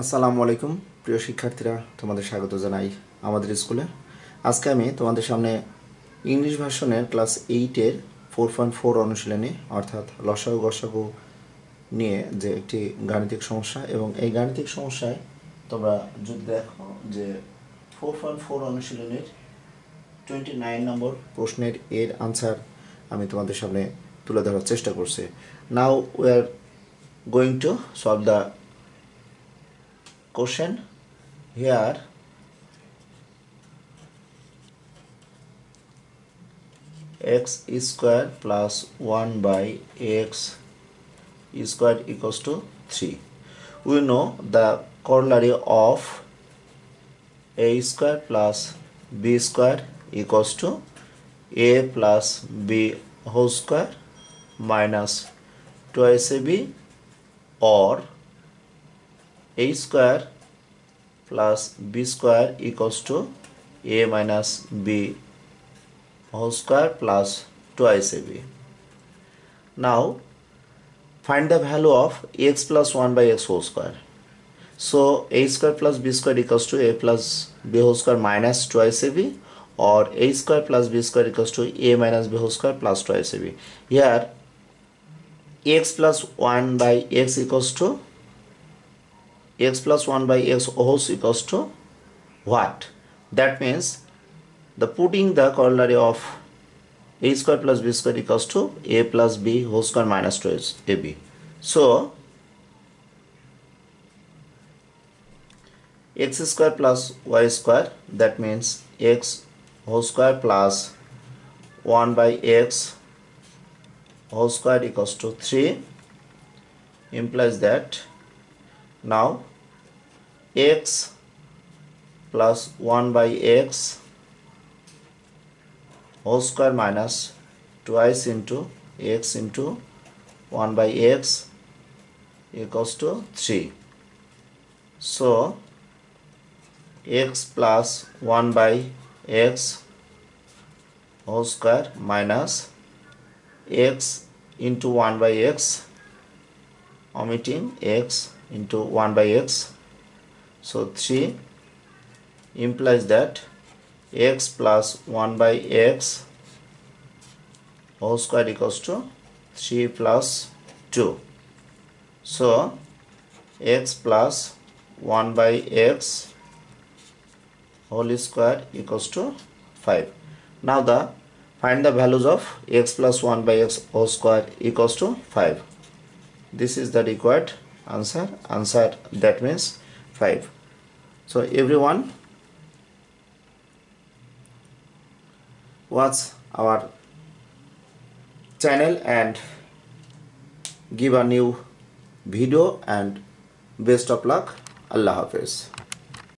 আসসালামু আলাইকুম, প্রিয় শিক্ষার্থীরা, তোমাদের স্বাগত জানাই আমাদের স্কুলে। আজকে আমি তোমাদের সামনে ইংলিশ ভার্সনের ক্লাস এইটের ফোর পয়েন্ট ফোর অনুশীলনী, অর্থাৎ লসাগু গসাগু নিয়ে যে একটি গাণিতিক সমস্যা, এবং এই গাণিতিক সমস্যায় তোমরা যদি দেখো যে ফোর পয়েন্ট ফোর অনুশীলনীর টোয়েন্টি নাইন নম্বর প্রশ্নের এর আনসার আমি তোমাদের সামনে তুলে ধরার চেষ্টা করছি। Now we are going to solve the question here x square plus 1 by x square equals to 3 we know the corollary of a square plus b square equals to a plus b whole square minus twice ab or a square plus b square equals to a minus b whole square plus twice ab. Now find the value of x plus 1 by x whole square. So a square plus b square equals to a plus b whole square minus twice ab or a square plus b square equals to a minus b whole square plus twice ab. Here x plus 1 by x equals to x plus 1 by x whole equals to what? That means the putting the corollary of a square plus b square equals to a plus b whole square minus 2 ab. So x square plus y square that means x whole square plus 1 by x whole square equals to 3 implies that now x plus 1 by x whole square minus twice into x into 1 by x equals to 3 so x plus 1 by x whole square minus x into 1 by x omitting x into 1 by x so 3 implies that x plus 1 by x whole square equals to 3 plus 2 so x plus 1 by x whole square equals to 5 now the find the values of x plus 1 by x whole square equals to 5 this is the required answer. Answer that means 5 so everyone watch our channel and give a new video and best of luck. Allah hafiz